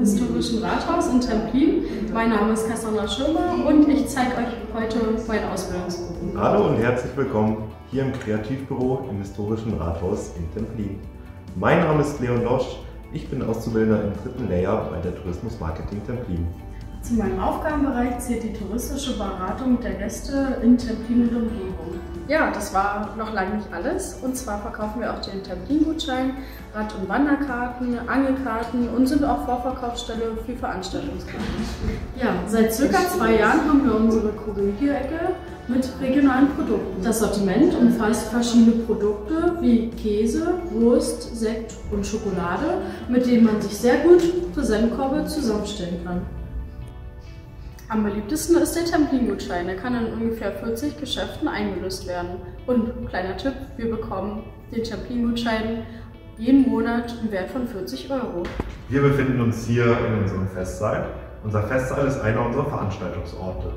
historischen Rathaus in Templin. Mein Name ist Cassandra Schirmer und ich zeige euch heute mein Ausbildungsbuch. Hallo und herzlich willkommen hier im Kreativbüro im historischen Rathaus in Templin. Mein Name ist Leon Losch, ich bin Auszubildender im dritten Lehrjahr bei der Tourismus Marketing Templin. Zu meinem Aufgabenbereich zählt die touristische Beratung der Gäste in Templin und Umgebung. Ja, das war noch lange nicht alles. Und zwar verkaufen wir auch den Templin-Gutschein, Rad- und Wanderkarten, Angelkarten und sind auch Vorverkaufsstelle für Veranstaltungskarten. Ja, seit circa zwei Jahren haben wir unsere Kurier-Ecke mit regionalen Produkten. Das Sortiment umfasst verschiedene Produkte wie Käse, Wurst, Sekt und Schokolade, mit denen man sich sehr gut Präsentkorbe zusammenstellen kann. Am beliebtesten ist der Templin-Gutschein. Der kann in ungefähr 40 Geschäften eingelöst werden. Und kleiner Tipp, wir bekommen den Templin-Gutschein jeden Monat im Wert von 40 Euro. Wir befinden uns hier in unserem Festsaal. Unser Festsaal ist einer unserer Veranstaltungsorte.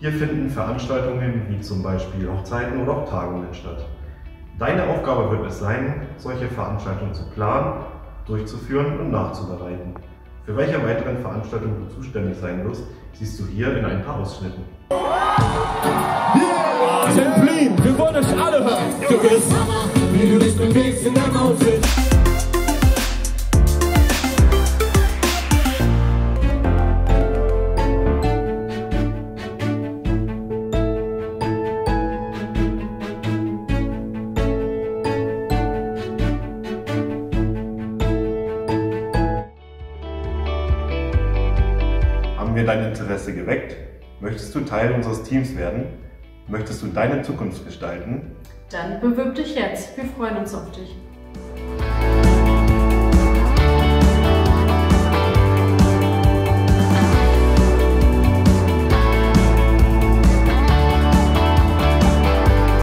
Hier finden Veranstaltungen wie zum Beispiel Hochzeiten oder auch Tagungen statt. Deine Aufgabe wird es sein, solche Veranstaltungen zu planen, durchzuführen und nachzubereiten. Für welche weiteren Veranstaltungen du zuständig sein wirst, siehst du hier in ein paar Ausschnitten. Yeah! Templin, wir wollen euch alle hören. Du bist Hammer, wie du dich bewegst in deinem Outfit. Haben wir dein Interesse geweckt? Möchtest du Teil unseres Teams werden? Möchtest du deine Zukunft gestalten? Dann bewirb dich jetzt. Wir freuen uns auf dich.